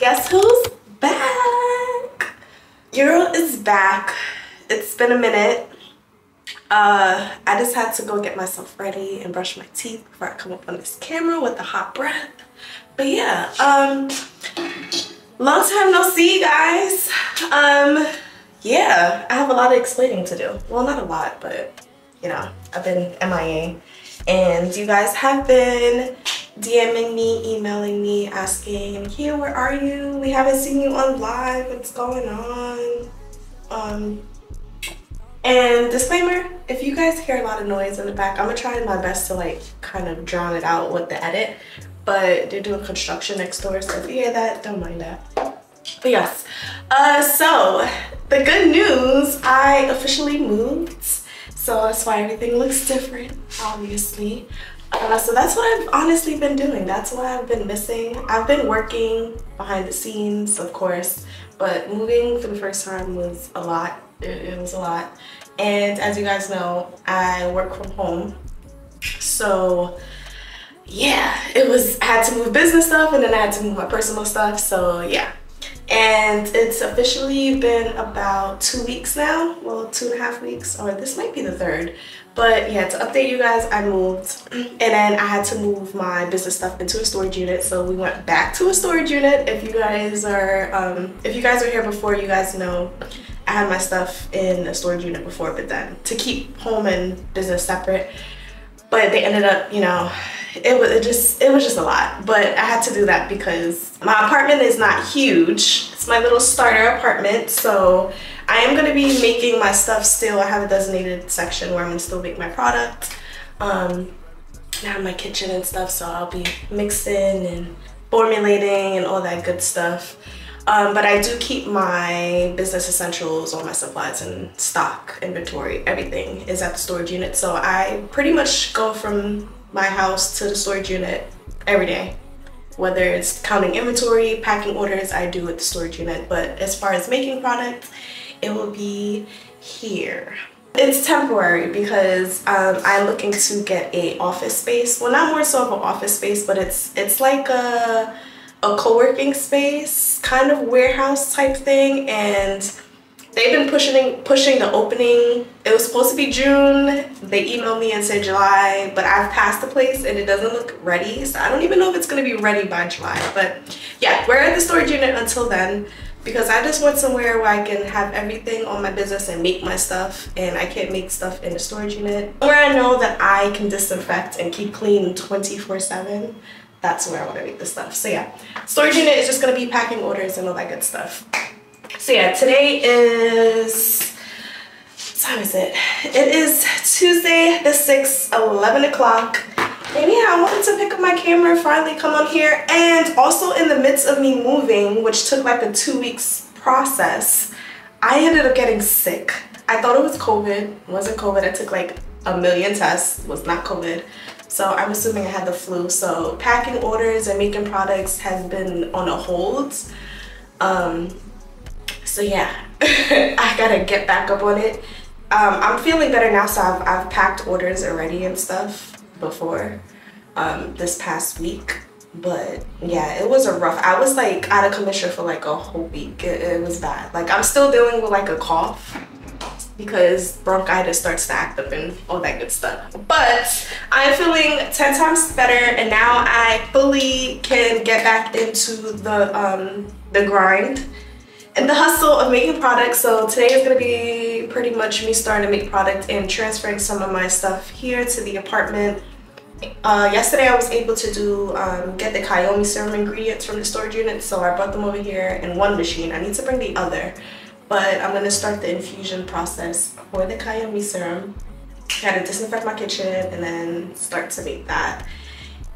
guess who's back? Euro is back. It's been a minute. Uh, I just had to go get myself ready and brush my teeth before I come up on this camera with the hot breath. But yeah, um, long time no see, guys. Um, yeah, I have a lot of explaining to do. Well, not a lot, but you know, I've been MIA. And you guys have been DMing me, emailing me, asking, yeah, where are you? We haven't seen you on live. What's going on? Um, and disclaimer, if you guys hear a lot of noise in the back, I'm gonna try my best to like kind of drown it out with the edit. But they're doing construction next door, so if you hear that, don't mind that. But yes, uh, so the good news, I officially moved. So that's why everything looks different, obviously. Uh, so that's what I've honestly been doing. That's what I've been missing. I've been working behind the scenes, of course, but moving for the first time was a lot. It, it was a lot. And as you guys know, I work from home. So yeah, it was, I had to move business stuff and then I had to move my personal stuff. So yeah, and it's officially been about two weeks now. Well two and a half weeks or this might be the third. But yeah to update you guys i moved. And then i had to move my business stuff into a storage unit. So we went back to a storage unit. If you guys are um, if you guys were here before you guys know i had my stuff in a storage unit before but then to keep home and business separate but they ended up you know it was it just it was just a lot. But i had to do that because my apartment is not huge. It's my little starter apartment. So i am going to be making my stuff still. I have a designated section where i'm going to still make my product um have my kitchen and stuff. So i'll be mixing and formulating and all that good stuff um, but I do keep my business essentials, all my supplies and stock, inventory, everything is at the storage unit. So I pretty much go from my house to the storage unit every day. Whether it's counting inventory, packing orders, I do at the storage unit. But as far as making products, it will be here. It's temporary because um, I'm looking to get a office space. Well, not more so of an office space, but it's it's like a a co-working space, kind of warehouse type thing. And they've been pushing pushing the opening. It was supposed to be June. They emailed me and said July, but I've passed the place and it doesn't look ready. So I don't even know if it's gonna be ready by July. But yeah, we're at the storage unit until then because I just want somewhere where I can have everything on my business and make my stuff and I can't make stuff in the storage unit. Where I know that I can disinfect and keep clean 24 7 that's where I want to make the stuff. So yeah, storage unit is just going to be packing orders and all that good stuff. So yeah, today is, what time is it? It is Tuesday the 6th, 11 o'clock. And yeah, I wanted to pick up my camera, finally come on here. And also in the midst of me moving, which took like a two weeks process, I ended up getting sick. I thought it was COVID. It wasn't COVID. I took like a million tests. It was not COVID. So I'm assuming I had the flu. So packing orders and making products has been on a hold. Um, so yeah, I gotta get back up on it. Um, I'm feeling better now, so I've, I've packed orders already and stuff before um, this past week. But yeah, it was a rough, I was like out of commission for like a whole week. It, it was bad. Like I'm still dealing with like a cough because bronchitis starts to act up and all that good stuff. But I'm feeling 10 times better and now I fully can get back into the, um, the grind and the hustle of making products. So today is gonna be pretty much me starting to make product and transferring some of my stuff here to the apartment. Uh, yesterday I was able to do um, get the Kyomi serum ingredients from the storage unit so I brought them over here in one machine. I need to bring the other but I'm gonna start the infusion process for the Kyomi serum. Gotta disinfect my kitchen and then start to make that.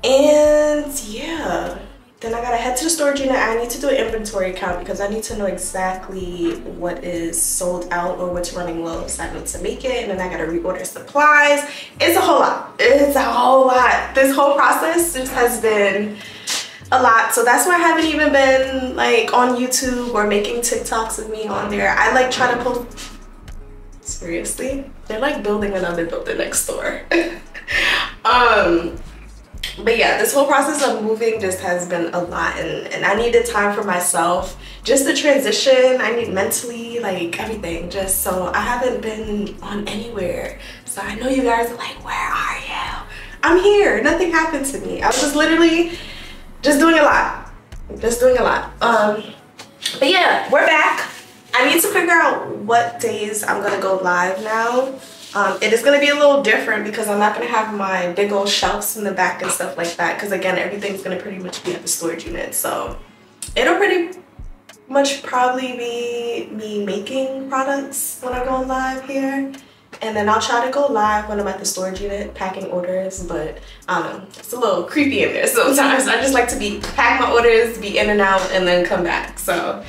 And yeah, then I gotta head to the storage unit. I need to do an inventory count because I need to know exactly what is sold out or what's running low. So I need to make it and then I gotta reorder supplies. It's a whole lot. It's a whole lot. This whole process just has been a lot so that's why I haven't even been like on YouTube or making TikToks of me on there I like try to post seriously they're like building another building next door um but yeah, this whole process of moving just has been a lot and, and I needed time for myself. Just the transition, I need mentally, like everything. Just so I haven't been on anywhere. So I know you guys are like, where are you? I'm here, nothing happened to me. I was just literally just doing a lot. Just doing a lot. Um, but yeah, we're back. I need to figure out what days I'm gonna go live now. Um, it is to be a little different because I'm not to have my big old shelves in the back and stuff like that because again everything's to pretty much be at the storage unit so it'll pretty much probably be me making products when I go live here and then I'll try to go live when I'm at the storage unit packing orders but I don't know it's a little creepy in there sometimes. I just like to be pack my orders be in and out and then come back. So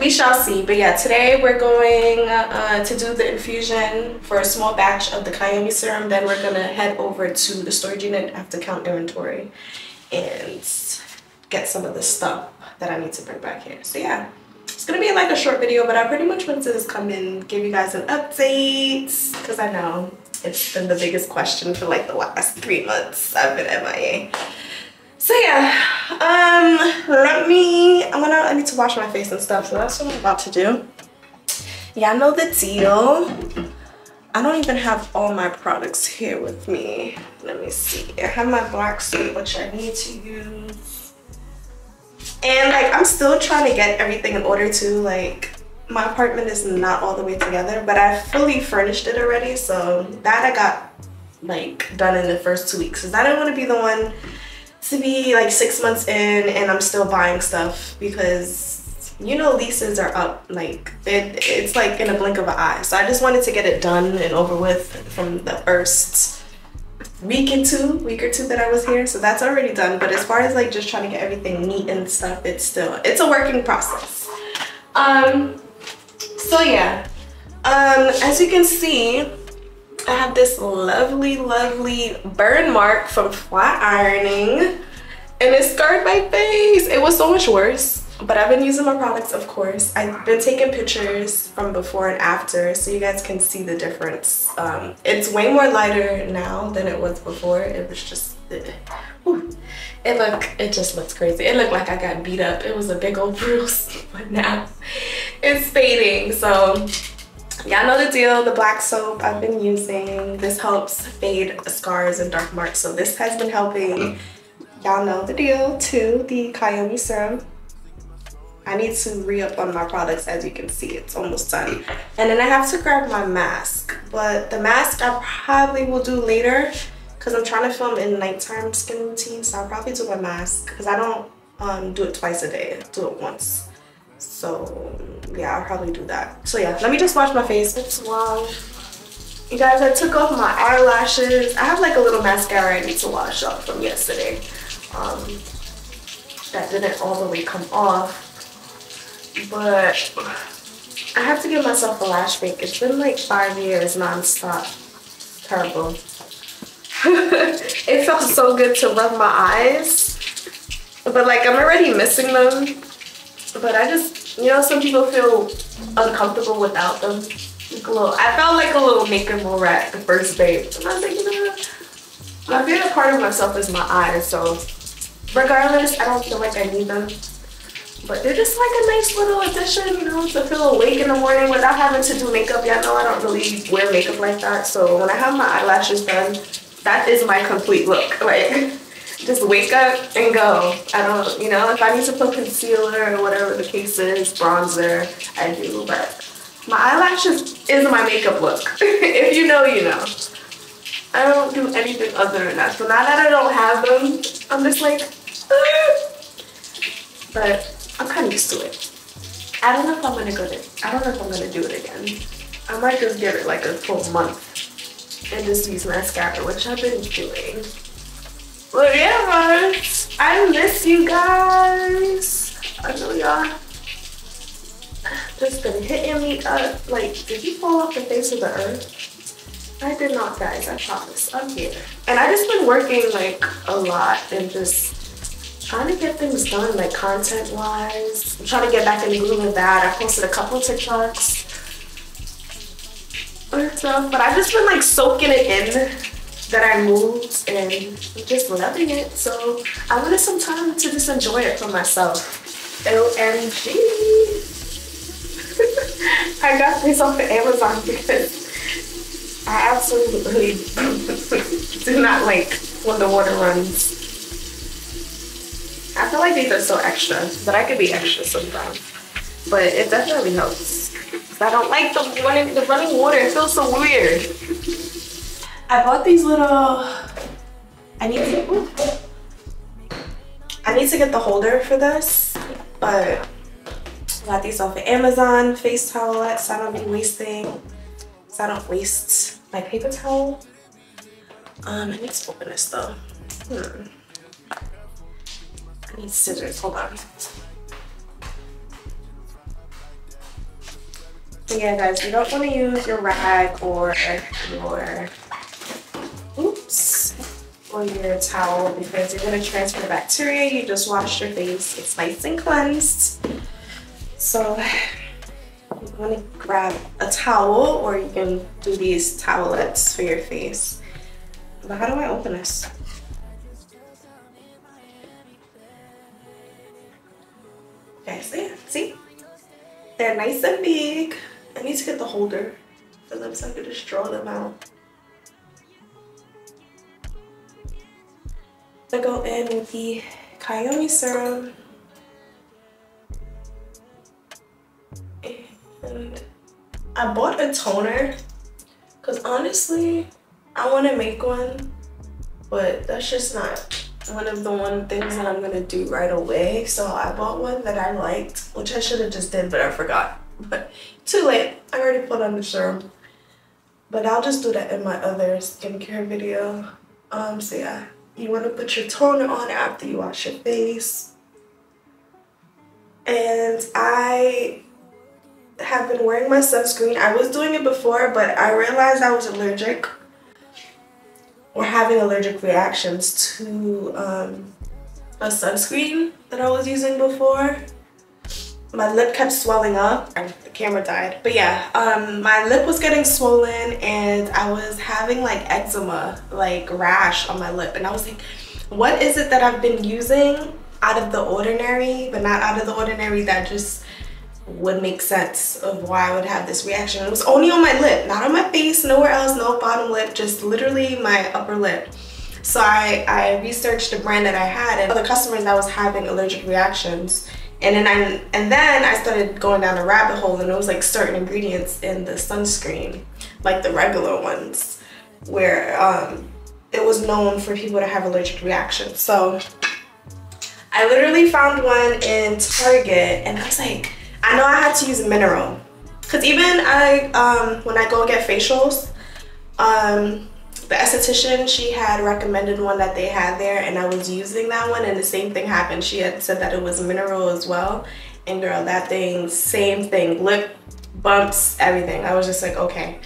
we shall see. But yeah today we're going uh, to do the infusion for a small batch of the Kyomi serum. Then we're gonna head over to the storage unit after count inventory and get some of the stuff that I need to bring back here. So yeah it's gonna be like a short video but I pretty much wanted to just come in give you guys an update because I know it's been the biggest question for like the last three months I've been MIA so yeah um let me i'm gonna i need to wash my face and stuff so that's what i'm about to do. Yeah i know the deal. I don't even have all my products here with me. Let me see. I have my black suit which i need to use and like i'm still trying to get everything in order too. Like my apartment is not all the way together but i fully furnished it already. So that i got like done in the first two weeks. Because i didn't want to be the one to be like six months in and I'm still buying stuff because you know leases are up. Like it, it's like in a blink of an eye. So I just wanted to get it done and over with from the first week or two week or two that I was here. So that's already done. But as far as like just trying to get everything neat and stuff it's still it's a working process. Um so yeah. Um as you can see I have this lovely, lovely burn mark from flat ironing. And it scarred my face. It was so much worse, but I've been using my products, of course. I've been taking pictures from before and after so you guys can see the difference. Um, it's way more lighter now than it was before. It was just, it, it look, it just looks crazy. It looked like I got beat up. It was a big old bruise, but now it's fading. So y'all know the deal the black soap i've been using this helps fade scars and dark marks so this has been helping y'all know the deal too the Kyomi serum i need to re-up on my products as you can see it's almost done and then i have to grab my mask but the mask i probably will do later because i'm trying to film in nighttime skin routine so i'll probably do my mask because i don't um, do it twice a day do it once so yeah, I'll probably do that. So yeah, let me just wash my face. It's long. You guys, I took off my eyelashes. I have like a little mascara I need to wash off from yesterday. Um, that didn't all the way come off. But I have to give myself a lash bake. It's been like five years non-stop. Terrible. it felt so good to rub my eyes. But like I'm already missing them but I just, you know, some people feel uncomfortable without them. Like a little, I felt like a little naked mole rat the first day. And I was like, you know, my favorite part of myself is my eyes. So regardless, I don't feel like I need them. But they're just like a nice little addition, you know, to feel awake in the morning without having to do makeup. Y'all know I don't really wear makeup like that. So when I have my eyelashes done, that is my complete look. Like just wake up and go. I don't, you know, if I need to put concealer or whatever the case is, bronzer, I do. But my eyelashes is my makeup look. if you know, you know. I don't do anything other than that. So now that I don't have them, I'm just like, ah. but I'm kind of used to it. I don't know if I'm gonna go to, I don't know if I'm gonna do it again. I might just give it like a full month and just use mascara, which I've been doing. But yeah, I miss you guys. I know y'all just been hitting me up. Like, did you fall off the face of the earth? I did not, guys. I promise. I'm here. And I just been working like a lot and just trying to get things done, like content-wise. I'm trying to get back in the groove of that. I posted a couple TikToks or stuff, but I've just been like soaking it in that I moved and just loving it. So I wanted some time to just enjoy it for myself. OMG. I got this off of Amazon because I absolutely do not like when the water runs. I feel like these are so extra, but I could be extra sometimes. But it definitely helps. I don't like the running, the running water. It feels so weird. I bought these little, I need to. I need to get the holder for this, but I got these off of Amazon face towelettes so I don't be wasting, so I don't waste my paper towel. Um, I need to open this though. Hmm. I need scissors, hold on. But yeah guys, you don't want to use your rag or your, oops, or your towel because you're going to transfer bacteria. You just wash your face. It's nice and cleansed. So you want to grab a towel or you can do these towelettes for your face. But how do I open this? They're nice and big. I need to get the holder for them so I can just draw them out. I go in with the Kyomi serum. And I bought a toner because honestly, I want to make one, but that's just not one of the one things that I'm gonna do right away. So I bought one that I liked, which I should have just did, but I forgot. But too late. I already put on the serum. But I'll just do that in my other skincare video. Um, so yeah, you want to put your toner on after you wash your face. And I have been wearing my sunscreen. I was doing it before, but I realized I was allergic or having allergic reactions to um, a sunscreen that I was using before. My lip kept swelling up the camera died. But yeah um my lip was getting swollen and i was having like eczema like rash on my lip. And i was like what is it that i've been using out of the ordinary but not out of the ordinary that just would make sense of why i would have this reaction. It was only on my lip not on my face nowhere else no bottom lip just literally my upper lip. So i i researched the brand that i had and other customers that was having allergic reactions. And then I and then I started going down a rabbit hole and it was like certain ingredients in the sunscreen, like the regular ones, where um, it was known for people to have allergic reactions. So I literally found one in Target and I was like, I know I had to use mineral. Cause even I, um, when I go get facials, um, the esthetician she had recommended one that they had there and I was using that one and the same thing happened. She had said that it was mineral as well. And girl that thing same thing. Lip bumps everything. I was just like okay.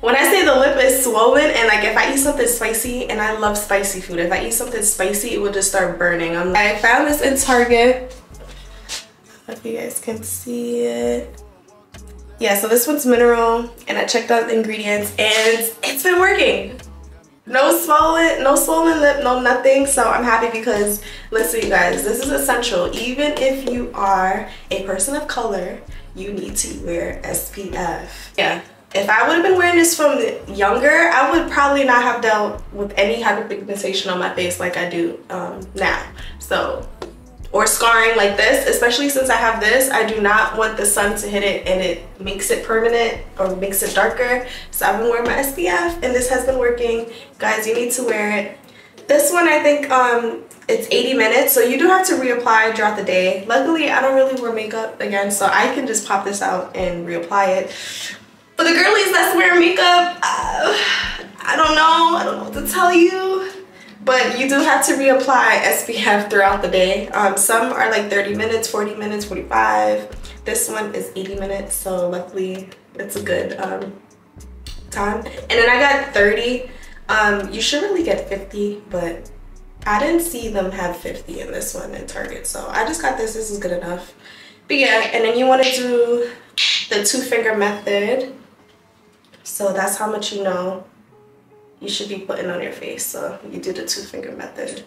When I say the lip is swollen and like if I eat something spicy and I love spicy food if I eat something spicy it will just start burning. I'm, I found this in Target if you guys can see it yeah, so this one's mineral and I checked out the ingredients and it's been working. No swollen, no swollen lip, no nothing. So I'm happy because listen you guys, this is essential. Even if you are a person of color, you need to wear SPF. Yeah, if I would have been wearing this from younger, I would probably not have dealt with any hyperpigmentation on my face like I do um, now. So or scarring like this, especially since I have this, I do not want the sun to hit it and it makes it permanent or makes it darker. So I've been wearing my SPF and this has been working. Guys, you need to wear it. This one, I think um, it's 80 minutes, so you do have to reapply throughout the day. Luckily, I don't really wear makeup again, so I can just pop this out and reapply it. For the girlies that's wearing makeup, uh, I don't know. I don't know what to tell you but you do have to reapply SPF throughout the day. Um, some are like 30 minutes, 40 minutes, 45. This one is 80 minutes, so luckily it's a good um, time. And then I got 30. Um, you should really get 50, but I didn't see them have 50 in this one in Target, so I just got this. This is good enough. But yeah, and then you want to do the two finger method. So that's how much you know you should be putting on your face. So you do the two finger method.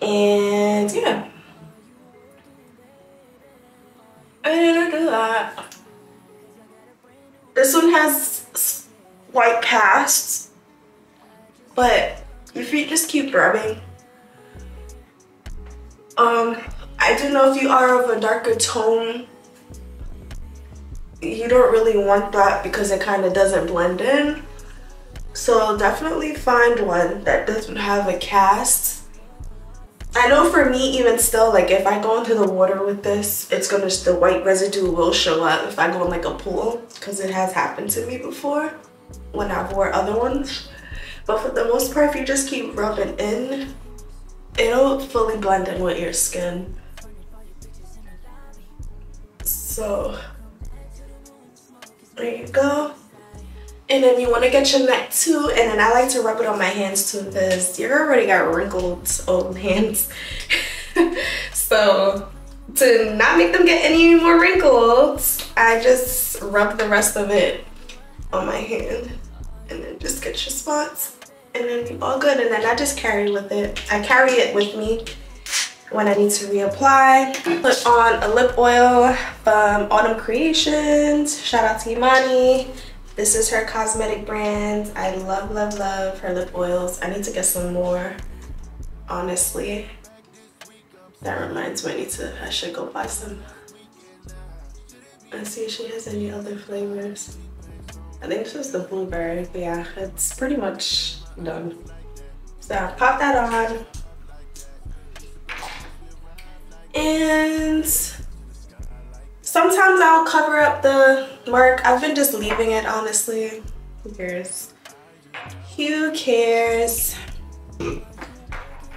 And yeah. And do that. This one has white casts, but if you just keep rubbing, um, I don't know if you are of a darker tone, you don't really want that because it kind of doesn't blend in. So definitely find one that doesn't have a cast. I know for me even still like if I go into the water with this it's gonna the white residue will show up if I go in like a pool because it has happened to me before when I've wore other ones. But for the most part if you just keep rubbing in it'll fully blend in with your skin. So there you go and then you want to get your neck too. And then I like to rub it on my hands too because you already got wrinkled old hands. so to not make them get any more wrinkles, I just rub the rest of it on my hand. And then just get your spots. And then be all good. And then I just carry with it. I carry it with me when I need to reapply. Put on a lip oil from Autumn Creations. Shout out to Imani. This is her cosmetic brand. I love, love, love her lip oils. I need to get some more, honestly. That reminds me, I need to, I should go buy some. Let's see if she has any other flavors. I think this is the blueberry, but yeah, it's pretty much done. So pop that on. And Sometimes I'll cover up the mark. I've been just leaving it, honestly. Who cares? Who cares?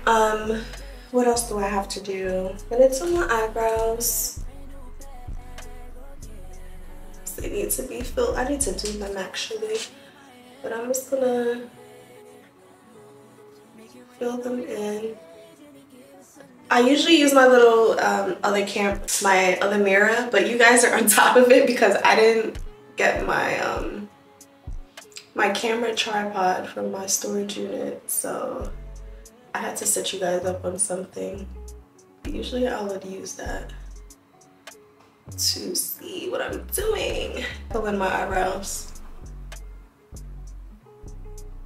Um, what else do I have to do? But it's on my eyebrows. They need to be filled. I need to do them actually. But I'm just gonna fill them in. I usually use my little um, other cam, my other mirror, but you guys are on top of it because I didn't get my um, my camera tripod from my storage unit, so I had to set you guys up on something. Usually I would use that to see what I'm doing. Fill in my eyebrows.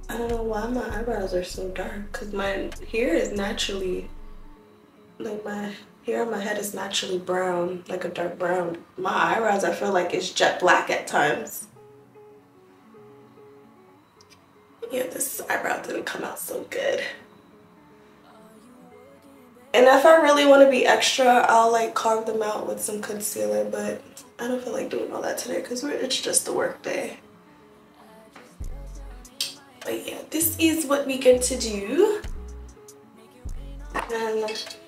I don't know why my eyebrows are so dark because my hair is naturally like my hair on my head is naturally brown, like a dark brown. My eyebrows, I feel like it's jet black at times. Yeah, this eyebrow didn't come out so good. And if I really want to be extra, I'll like carve them out with some concealer, but I don't feel like doing all that today because it's just a work day. But yeah, this is what we get to do. And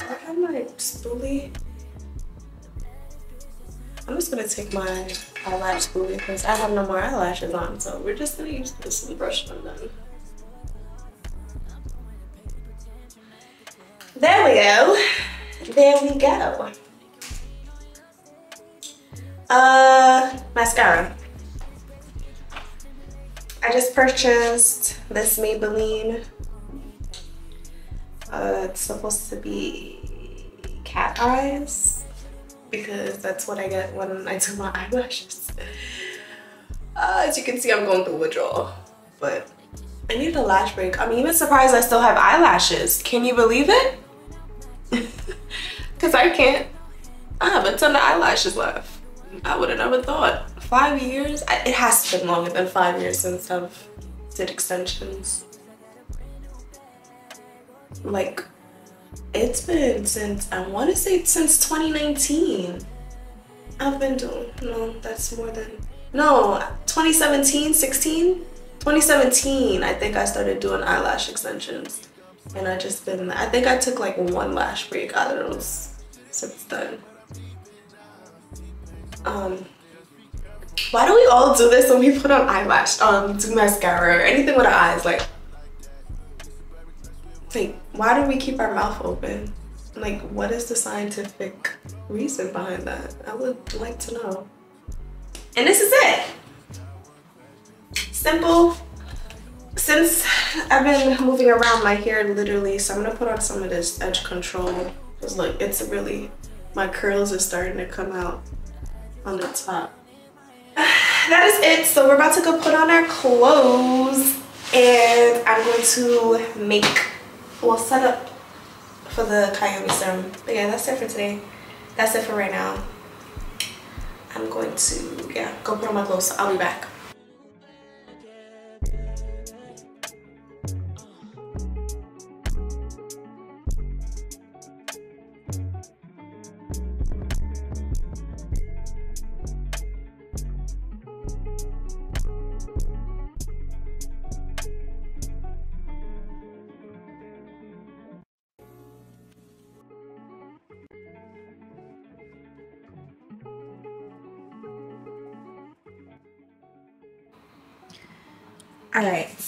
I have my spoolie. I'm just gonna take my eyelash spoolie because I have no more eyelashes on, so we're just gonna use this brush them then. There we go. There we go. Uh, mascara. I just purchased this Maybelline uh, it's supposed to be cat eyes because that's what I get when I do my eyelashes. Uh, as you can see, I'm going through withdrawal, but I need a lash break. I'm even surprised I still have eyelashes. Can you believe it? Because I can't. I have a ton of eyelashes left. I would have never thought. Five years? It has been longer than five years since I've did extensions like it's been since I want to say since 2019 I've been doing no that's more than no 2017 16 2017 I think I started doing eyelash extensions. And I just been I think I took like one lash break out of those since then. Um why do we all do this when we put on eyelash um do mascara or anything with our eyes like like why do we keep our mouth open like what is the scientific reason behind that i would like to know and this is it simple since I've been moving around my hair literally, so I'm gonna put on some of this edge control. Cause look, it's really, my curls are starting to come out on the top. That is it. So we're about to go put on our clothes and I'm going to make, well set up for the Kyomi serum. But yeah, that's it for today. That's it for right now. I'm going to, yeah, go put on my clothes. I'll be back.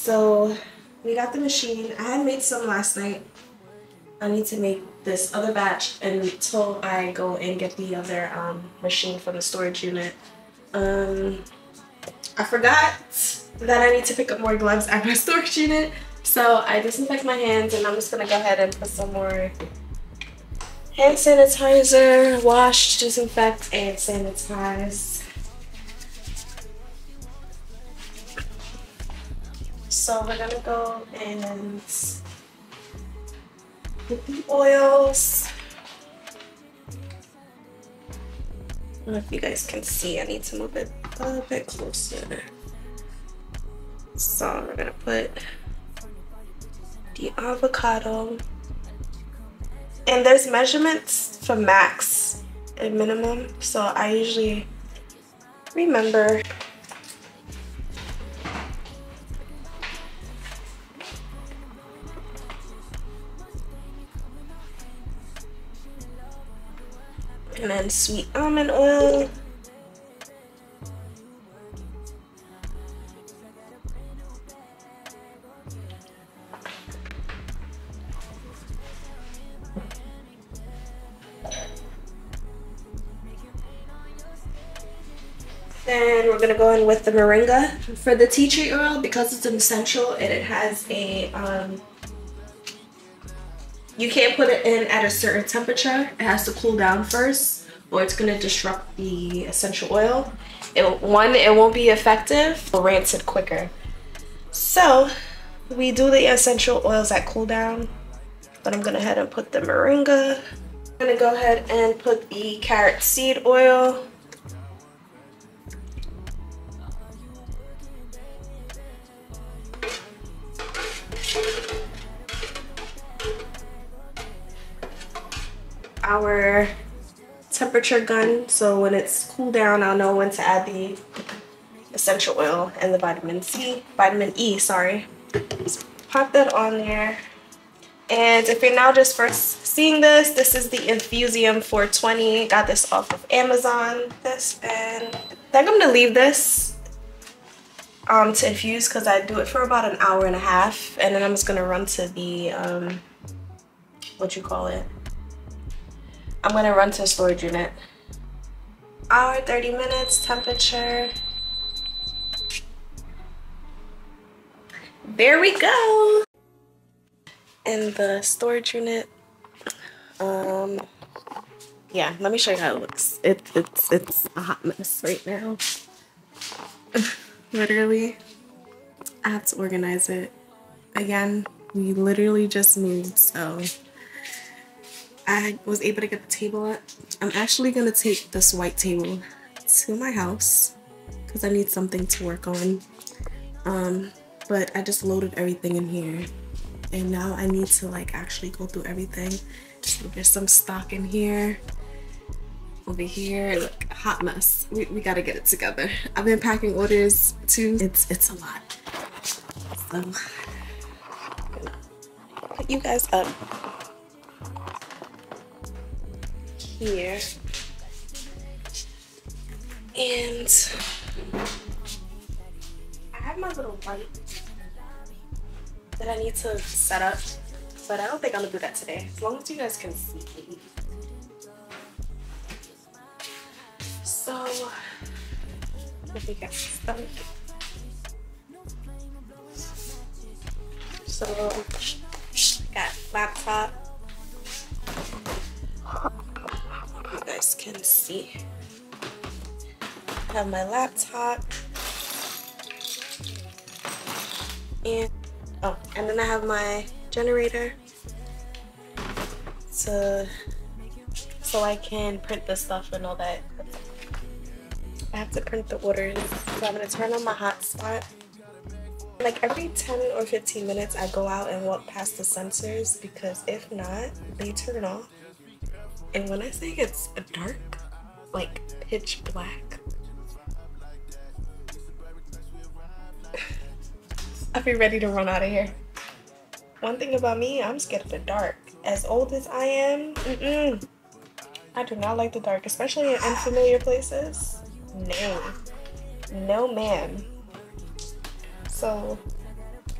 So we got the machine. I had made some last night. I need to make this other batch until i go and get the other um, machine from the storage unit. Um i forgot that i need to pick up more gloves at my storage unit. So i disinfect my hands and i'm just gonna go ahead and put some more hand sanitizer wash disinfect and sanitize So we're gonna go and put the oils. I don't know if you guys can see, I need to move it a bit closer. So we're gonna put the avocado. And there's measurements for max and minimum. So I usually remember and then sweet almond oil. Then we're gonna go in with the moringa for the tea tree oil because it's an essential and it has a um, you can't put it in at a certain temperature. It has to cool down first or it's gonna disrupt the essential oil. It, one, it won't be effective, rancid quicker. So we do the essential oils at cool down, but I'm gonna head and put the moringa. I'm gonna go ahead and put the carrot seed oil. Our temperature gun so when it's cooled down I'll know when to add the essential oil and the vitamin C, vitamin E, sorry. Just pop that on there. And if you're now just first seeing this, this is the Infusium 420. Got this off of Amazon. This and I think I'm gonna leave this um, to infuse because I do it for about an hour and a half. And then I'm just gonna run to the, um, what you call it, I'm gonna run to a storage unit. Hour, 30 minutes, temperature. There we go. In the storage unit. Um, yeah, let me show you how it looks. It, it's, it's a hot mess right now. literally, I have to organize it. Again, we literally just moved, so I was able to get the table up. I'm actually going to take this white table to my house because I need something to work on. Um, but I just loaded everything in here and now I need to like actually go through everything. So there's some stock in here. Over here, look, hot mess. We, we gotta get it together. I've been packing orders too. It's it's a lot. So put you guys up here. And I have my little light that I need to set up, but I don't think I'm gonna do that today, as long as you guys can see me. So, let me get stuck. So, got laptop. You guys can see. I have my laptop. And, oh, and then I have my generator. So, so I can print the stuff and all that. I have to print the orders. So I'm gonna turn on my hotspot. Like every 10 or 15 minutes, I go out and walk past the sensors because if not, they turn off. And when I say it's dark, like pitch black, I'll be ready to run out of here. One thing about me, I'm scared of the dark. As old as I am, mm -mm, I do not like the dark, especially in unfamiliar places. No, no ma'am. So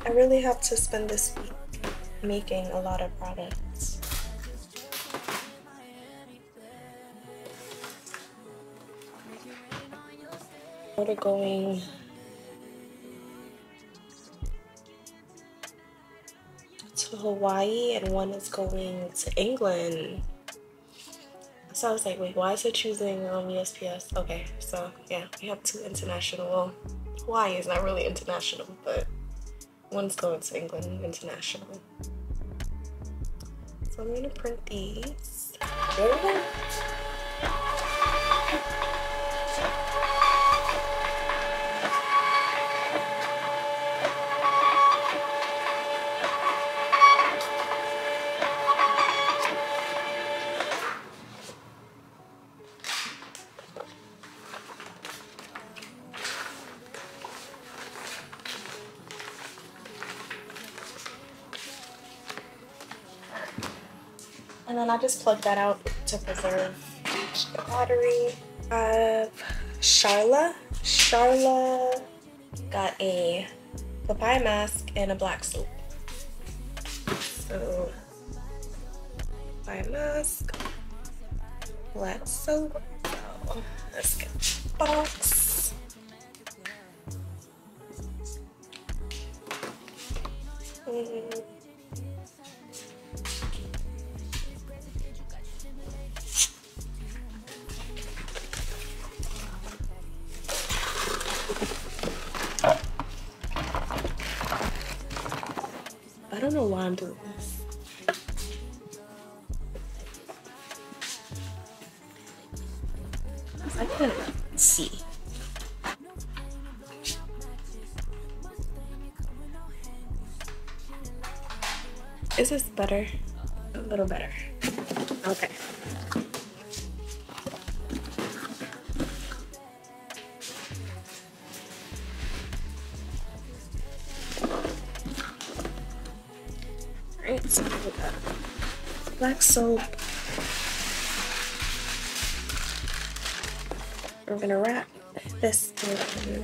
I really have to spend this week making a lot of products. We're going to Hawaii and one is going to England. So I was like, wait, why is it choosing um, USPS? Okay, so yeah, we have two international. Well, Hawaii is not really international, but one's going to England international. So I'm gonna print these. And then I just plug that out to preserve the battery. Uh, Charla. Charla got a papaya mask and a black soap. So, papaya mask, black soap. So, let's get the box. Mm. I don't know why I'm doing this. I can't see. Is this better? A little better. Okay. Soap. We're gonna wrap this in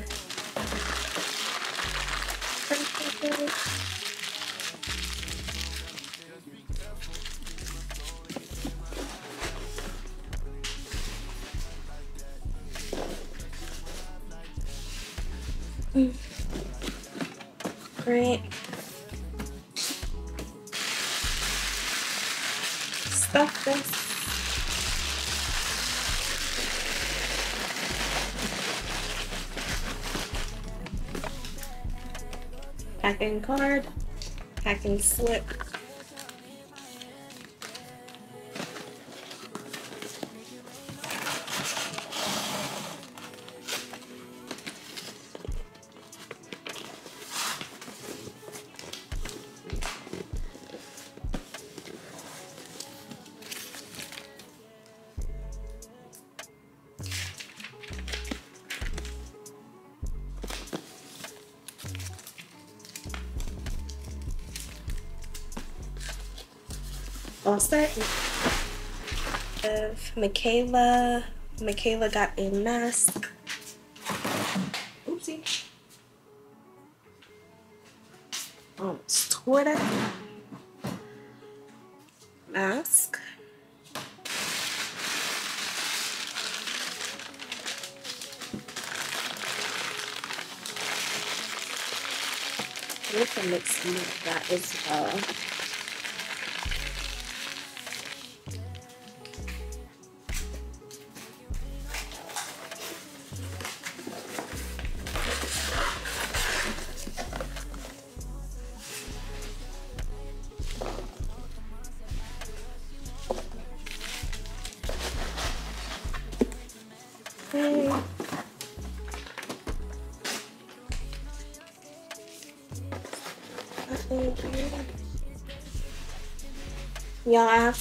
Packing card, packing slip. Michaela. Michaela got a mask. Oopsie. Almost tore that. Mask. Need to mix that as well.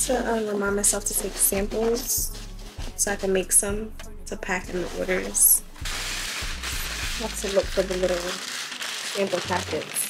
To um, remind myself to take samples so I can make some to pack in the orders. I have to look for the little sample packets.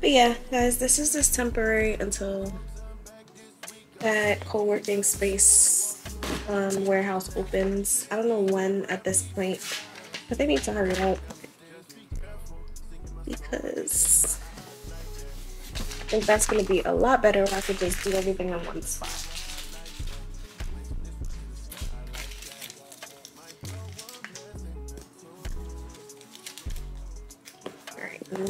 But yeah, guys, this is just temporary until that co-working space um, warehouse opens. I don't know when at this point, but they need to hurry up because I think that's going to be a lot better if I could just do everything in one spot.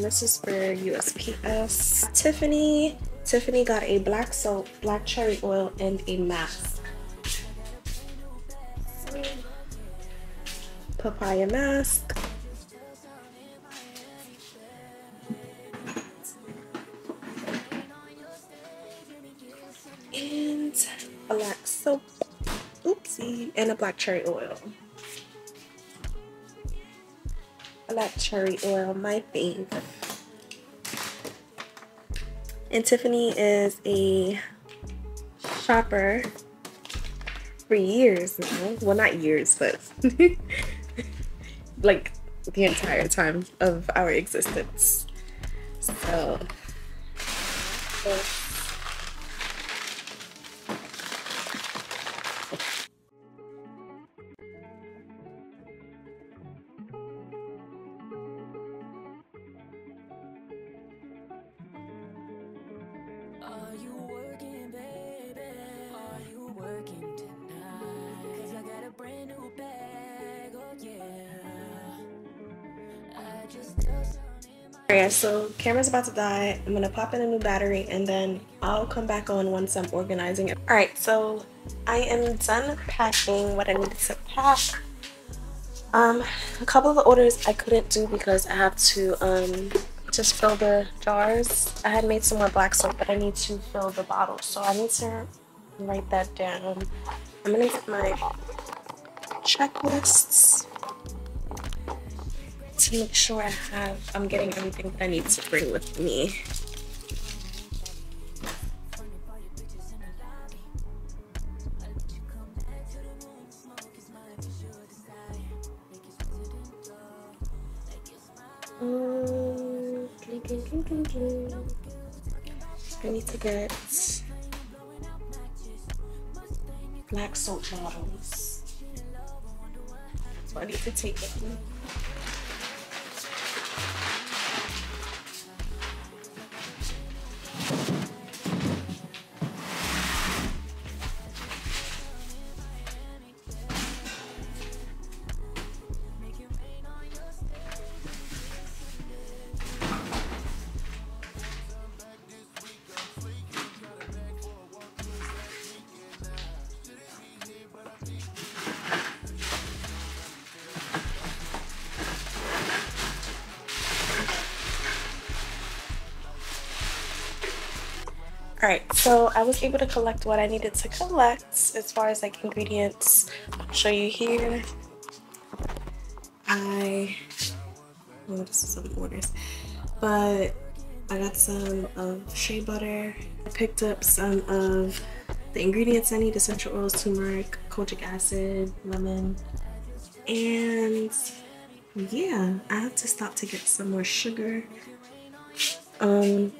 This is for USPS. Tiffany. Tiffany got a black soap, black cherry oil, and a mask. Papaya mask. And a black soap. Oopsie. And a black cherry oil black cherry oil, my fave. And Tiffany is a shopper for years now. Well, not years, but like the entire time of our existence. So, so camera's about to die. I'm gonna pop in a new battery and then I'll come back on once I'm organizing it. Alright, so I am done packing what I needed to pack. Um, a couple of the orders I couldn't do because I have to um just fill the jars. I had made some more black soap, but I need to fill the bottles. So I need to write that down. I'm gonna get my checklists to make sure I have, I'm getting everything that I need to bring with me. Um, I need to get black soap bottles. So I need to take them. So I was able to collect what I needed to collect as far as like ingredients. I'll show you here. I, well, this is some orders, but I got some of shea butter. I picked up some of the ingredients I need, essential oils, turmeric, kojic acid, lemon, and yeah, I have to stop to get some more sugar. Um,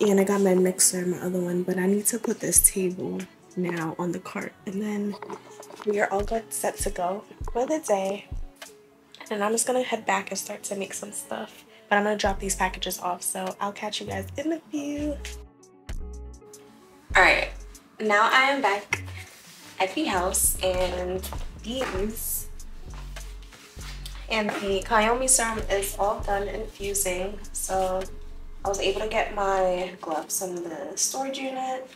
and I got my mixer, my other one, but I need to put this table now on the cart. And then we are all good set to go for the day. And i'm just gonna head back and start to make some stuff. But i'm gonna drop these packages off so i'll catch you guys in a few. All right now i am back at the house and these and the Kyomi serum is all done infusing. So I was able to get my gloves in the storage unit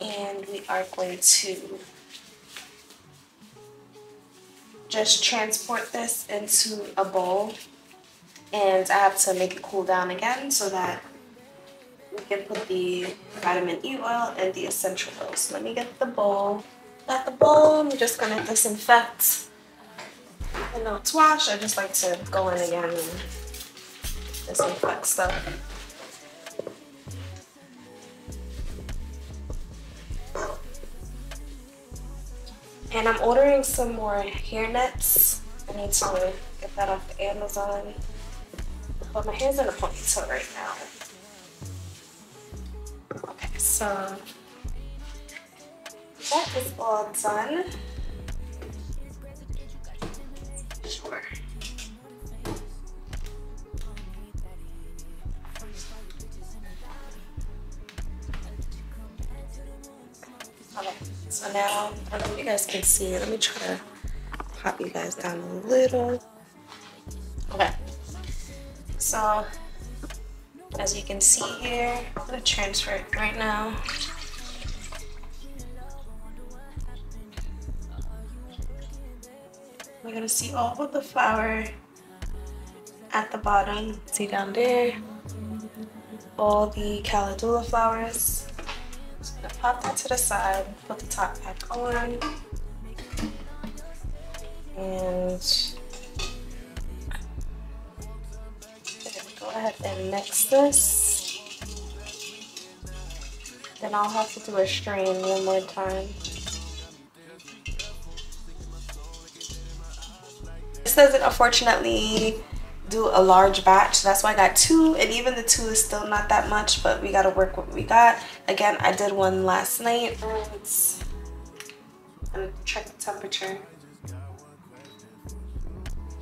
and we are going to just transport this into a bowl and I have to make it cool down again so that we can put the vitamin E oil and the essential oils. Let me get the bowl. Got the bowl, I'm just gonna disinfect. And now it's I just like to go in again and disinfect stuff. And I'm ordering some more hair nets. I need to get that off Amazon. But my hair's in a ponytail right now. Okay, so that is all done. Sure. So now, I don't know if you guys can see it. Let me try to pop you guys down a little. Okay. So, as you can see here, I'm gonna transfer it right now. We're gonna see all of the flower at the bottom. See down there, all the calendula flowers pop that to the side, put the top back on, and go ahead and mix this. Then I'll have to do a strain one more time. This doesn't unfortunately do a large batch. That's why I got two and even the two is still not that much but we got to work what we got. Again, I did one last night. I'm check the temperature.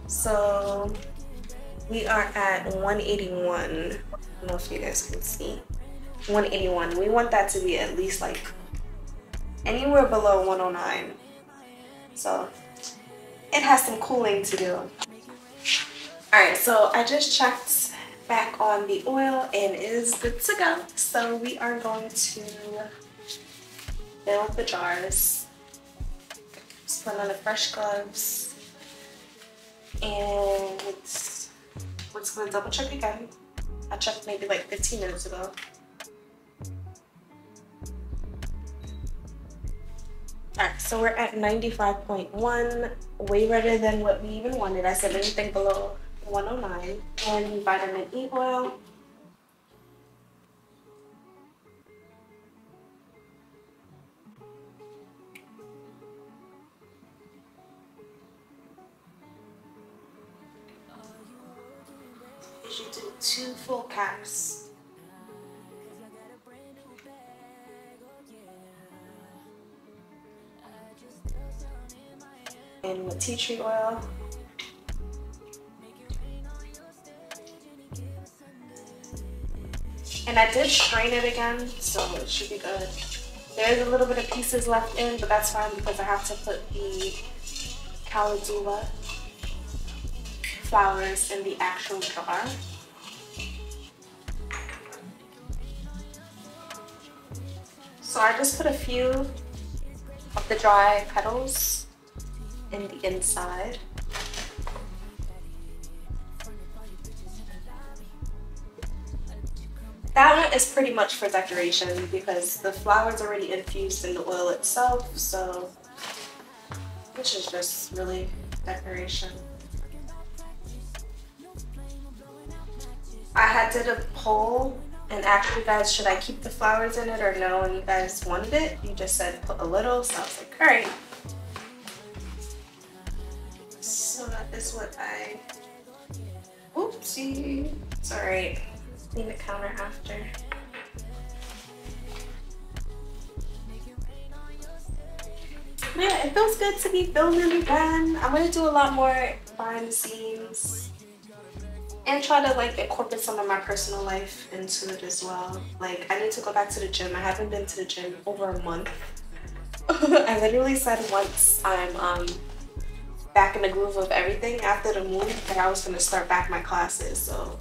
So we are at 181. I don't know if you guys can see. 181. We want that to be at least like anywhere below 109. So it has some cooling to do. Alright, so I just checked back on the oil and it is good to go. So we are going to fill the jars. Just put on the fresh gloves. And we're just to double check again. I checked maybe like 15 minutes ago. Alright, so we're at 95.1, way better than what we even wanted. I said anything below 109 and vitamin E oil. You should do two full caps. And with tea tree oil. And I did strain it again, so it should be good. There's a little bit of pieces left in, but that's fine because I have to put the calendula flowers in the actual jar. So I just put a few of the dry petals in the inside. That one is pretty much for decoration because the flower's already infused in the oil itself, so which is just really decoration. I had did a poll and asked you guys should I keep the flowers in it or no and you guys wanted it. You just said put a little, so I was like, alright. So that is what I, oopsie, it's all right. Clean the counter after. yeah, it feels good to be filming again. I'm gonna do a lot more behind the scenes and try to like incorporate some of my personal life into it as well. Like I need to go back to the gym. I haven't been to the gym over a month. I literally said once I'm um back in the groove of everything after the move that I was gonna start back my classes. So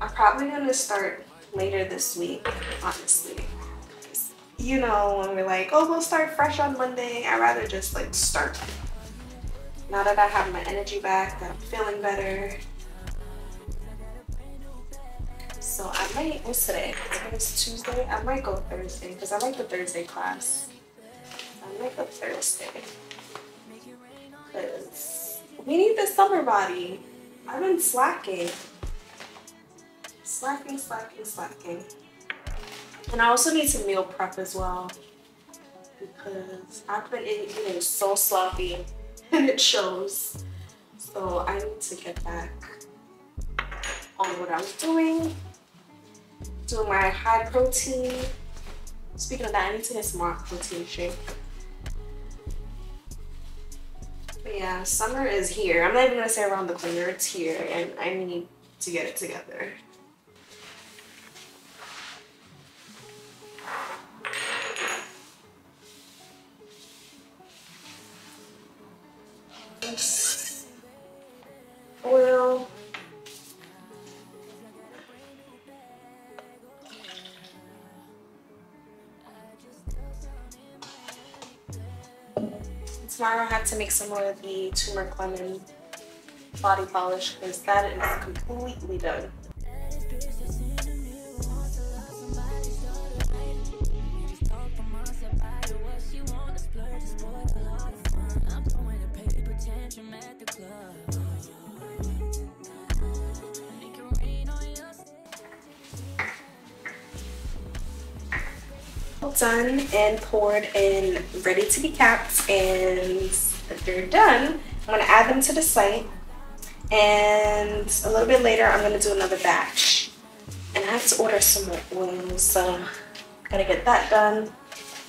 I'm probably gonna start later this week, honestly you know, when we're like, oh, we'll start fresh on Monday, I'd rather just like start. Now that I have my energy back, I'm feeling better. So I might, what's today? It's Tuesday. I might go Thursday because I like the Thursday class. I might go Thursday. Because we need the summer body. I've been slacking. Slacking, slacking, slacking. And I also need to meal prep as well because I've been eating so sloppy and it shows. So I need to get back on what I was doing. Doing my high protein. Speaking of that, I need to get some more protein shake. But yeah, summer is here. I'm not even gonna say around the corner, it's here and I need to get it together. Oil. Tomorrow I have to make some more of the turmeric lemon body polish because that is completely done. Done and poured and ready to be capped and they're done I'm gonna add them to the site. And a little bit later I'm gonna do another batch. And I have to order some more oils so I'm gonna get that done.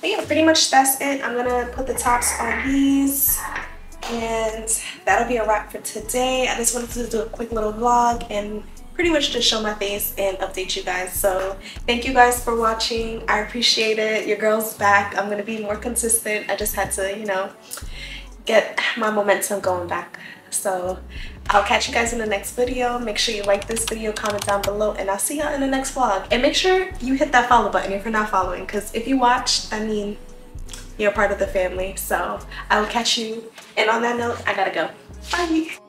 But yeah pretty much that's it. I'm gonna put the tops on these and that'll be a wrap for today I just wanted to do a quick little vlog and pretty much just show my face and update you guys. So thank you guys for watching. I appreciate it. Your girl's back. I'm going to be more consistent. I just had to, you know, get my momentum going back. So I'll catch you guys in the next video. Make sure you like this video, comment down below, and I'll see y'all in the next vlog. And make sure you hit that follow button if you're not following, because if you watch, I mean, you're part of the family. So I will catch you. And on that note, I gotta go. Bye.